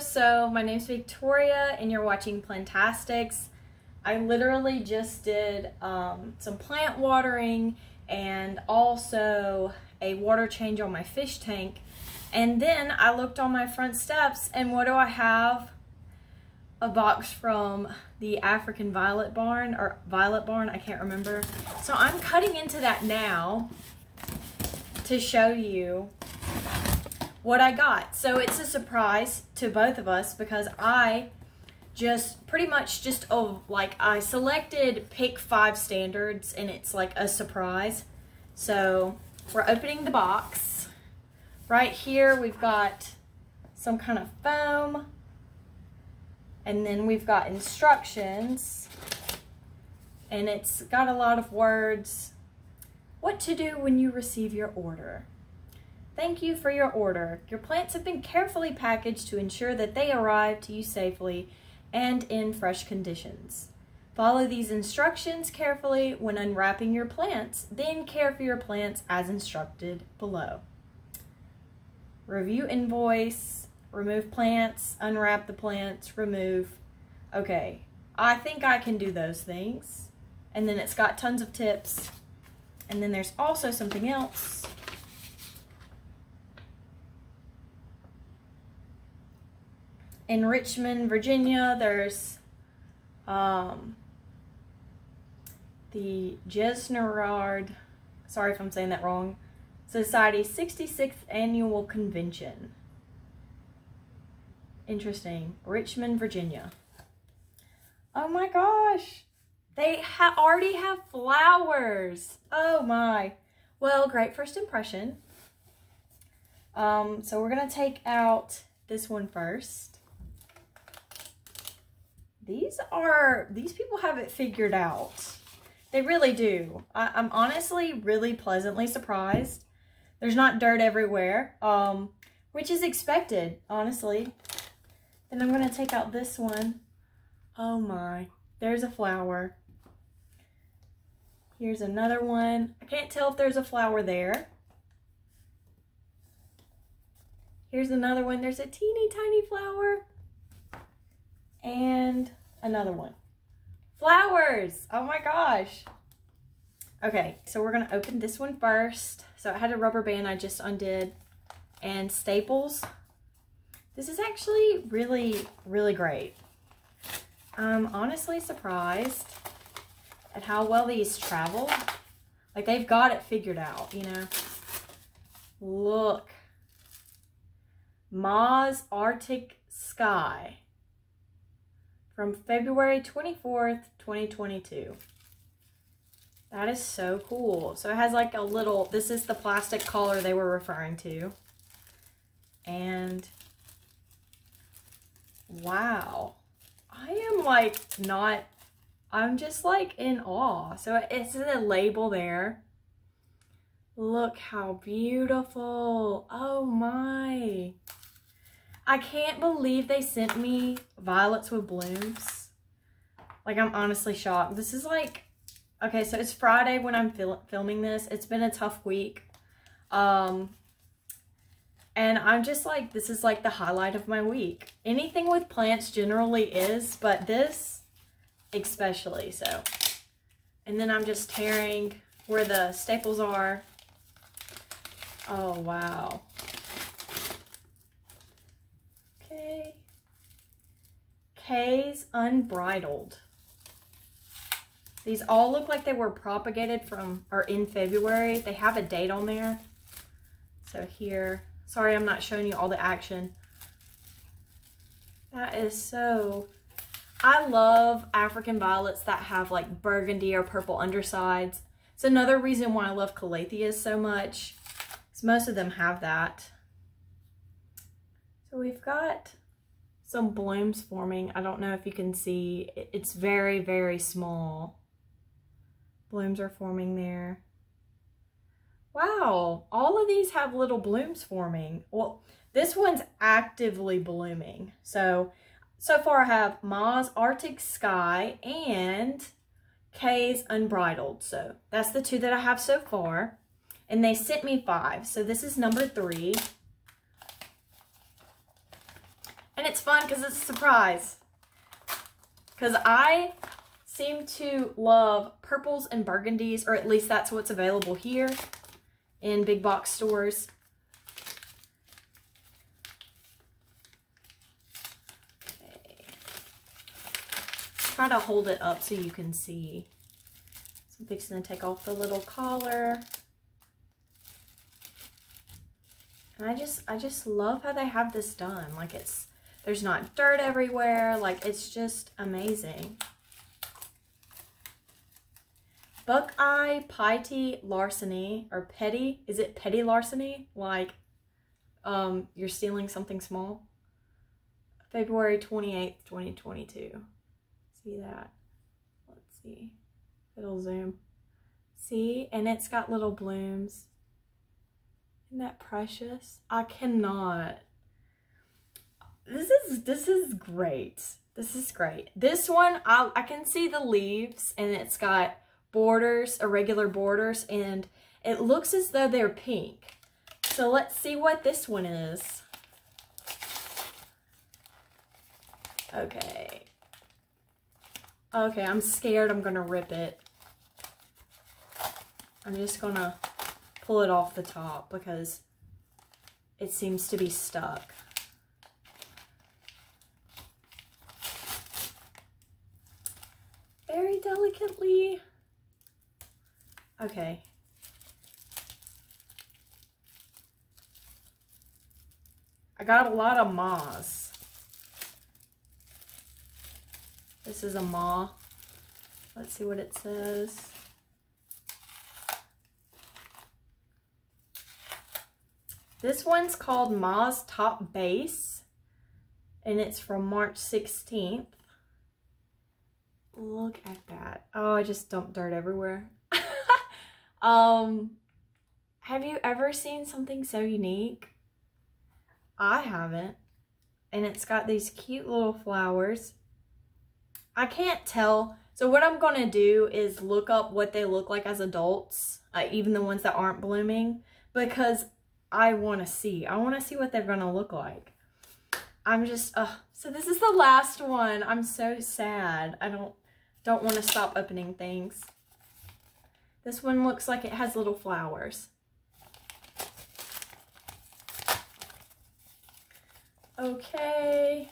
So my name's Victoria and you're watching Plantastix. I literally just did um, some plant watering and also a water change on my fish tank. And then I looked on my front steps and what do I have? A box from the African Violet Barn or Violet Barn, I can't remember. So I'm cutting into that now to show you what I got. So it's a surprise to both of us because I just pretty much just oh like I selected pick five standards and it's like a surprise. So we're opening the box. Right here we've got some kind of foam and then we've got instructions and it's got a lot of words. What to do when you receive your order. Thank you for your order. Your plants have been carefully packaged to ensure that they arrive to you safely and in fresh conditions. Follow these instructions carefully when unwrapping your plants, then care for your plants as instructed below. Review invoice, remove plants, unwrap the plants, remove. Okay, I think I can do those things. And then it's got tons of tips. And then there's also something else in Richmond, Virginia, there's um, the Gesneriad, sorry if I'm saying that wrong, Society's 66th Annual Convention. Interesting. Richmond, Virginia. Oh my gosh. They ha already have flowers. Oh my. Well, great first impression. Um, so we're going to take out this one first. These are, these people have it figured out. They really do. I, am honestly really pleasantly surprised. There's not dirt everywhere, um, which is expected, honestly. Then I'm going to take out this one. Oh my, there's a flower. Here's another one. I can't tell if there's a flower there. Here's another one. There's a teeny tiny flower and another one. Flowers! Oh my gosh. Okay, so we're gonna open this one first. So I had a rubber band I just undid and staples. This is actually really, really great. I'm honestly surprised at how well these travel. Like they've got it figured out, you know. Look. Ma's Arctic Sky from February 24th, 2022. That is so cool. So it has like a little, this is the plastic collar they were referring to. And wow, I am like not, I'm just like in awe. So it's a label there. Look how beautiful. Oh my. I can't believe they sent me violets with blooms. Like, I'm honestly shocked. This is like, okay, so it's Friday when I'm fil filming this. It's been a tough week. Um, and I'm just like, this is like the highlight of my week. Anything with plants generally is, but this especially so. And then I'm just tearing where the staples are. Oh, wow. Kay's Unbridled. These all look like they were propagated from, or in February. They have a date on there. So here, sorry I'm not showing you all the action. That is so, I love African violets that have like burgundy or purple undersides. It's another reason why I love calatheas so much. Because most of them have that. So we've got some blooms forming. I don't know if you can see. It's very, very small. Blooms are forming there. Wow, all of these have little blooms forming. Well, this one's actively blooming. So, so far I have Ma's Arctic Sky and Kay's Unbridled. So that's the two that I have so far. And they sent me five. So this is number three. And it's fun because it's a surprise. Because I seem to love purples and burgundies, or at least that's what's available here in big box stores. Okay. Try to hold it up so you can see. So I'm fixing to take off the little collar. And I just, I just love how they have this done. Like it's, there's not dirt everywhere. Like it's just amazing. Buckeye Piety Larceny or Petty. Is it petty larceny? Like um, you're stealing something small? February 28th, 2022. See that? Let's see. It'll zoom. See? And it's got little blooms. Isn't that precious? I cannot. This is this is great. This is great. This one, I, I can see the leaves and it's got borders, irregular borders, and it looks as though they're pink. So let's see what this one is. Okay. Okay, I'm scared I'm going to rip it. I'm just going to pull it off the top because it seems to be stuck. Very delicately. Okay. I got a lot of moths. This is a maw. Let's see what it says. This one's called Ma's Top Base, and it's from March 16th. Look at that. Oh, I just dumped dirt everywhere. Um, have you ever seen something so unique? I haven't. And it's got these cute little flowers. I can't tell. So what I'm going to do is look up what they look like as adults, uh, even the ones that aren't blooming, because I want to see. I want to see what they're going to look like. I'm just, uh, so this is the last one. I'm so sad. I don't, don't want to stop opening things. This one looks like it has little flowers. Okay.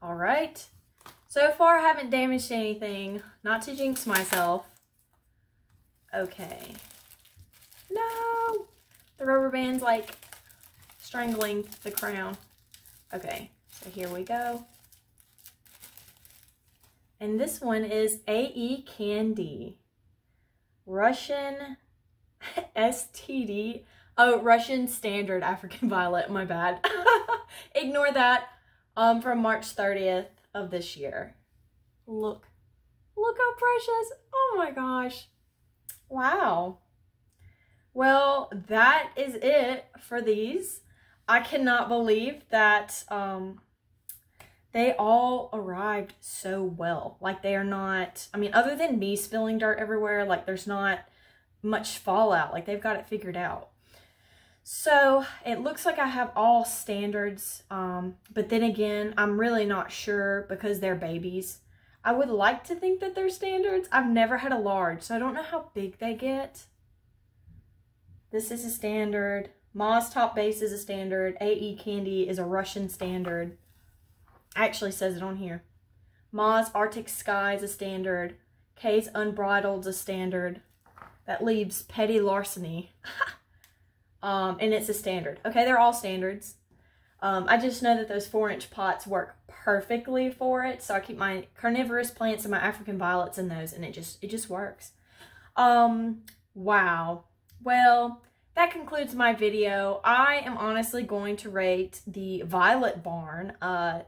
All right. So far, I haven't damaged anything. Not to jinx myself. Okay. No! The rubber band's like strangling the crown. Okay, so here we go. And this one is AE Candy. Russian STD. Oh, Russian Standard African Violet. My bad. Ignore that. Um, from March 30th of this year. Look. Look how precious. Oh my gosh. Wow. Well, that is it for these. I cannot believe that um, they all arrived so well. Like they are not, I mean, other than me spilling dirt everywhere, like there's not much fallout. Like they've got it figured out. So it looks like I have all standards, um, but then again, I'm really not sure because they're babies. I would like to think that they're standards. I've never had a large, so I don't know how big they get. This is a standard. Ma's Top Base is a standard. AE Candy is a Russian standard actually says it on here. Ma's Arctic Sky is a standard. Kay's Unbridled is a standard. That leaves Petty Larceny. um, and it's a standard. Okay, they're all standards. Um, I just know that those four inch pots work perfectly for it. So I keep my carnivorous plants and my African violets in those and it just, it just works. Um, wow. Well, that concludes my video. I am honestly going to rate the Violet Barn. Uh,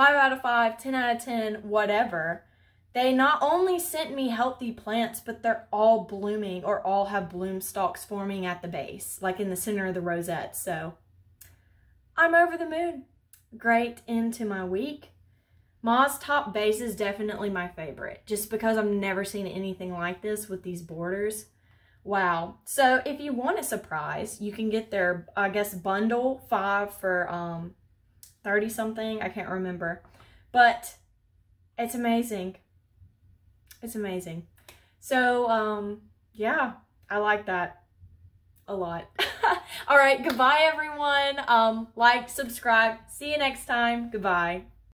5 out of 5, 10 out of 10, whatever. They not only sent me healthy plants, but they're all blooming or all have bloom stalks forming at the base, like in the center of the rosette. So I'm over the moon. Great into my week. Ma's top base is definitely my favorite, just because I've never seen anything like this with these borders. Wow. So if you want a surprise, you can get their, I guess, bundle five for um 30 something. I can't remember. But it's amazing. It's amazing. So, um, yeah, I like that a lot. All right, goodbye, everyone. Um, like, subscribe. See you next time. Goodbye.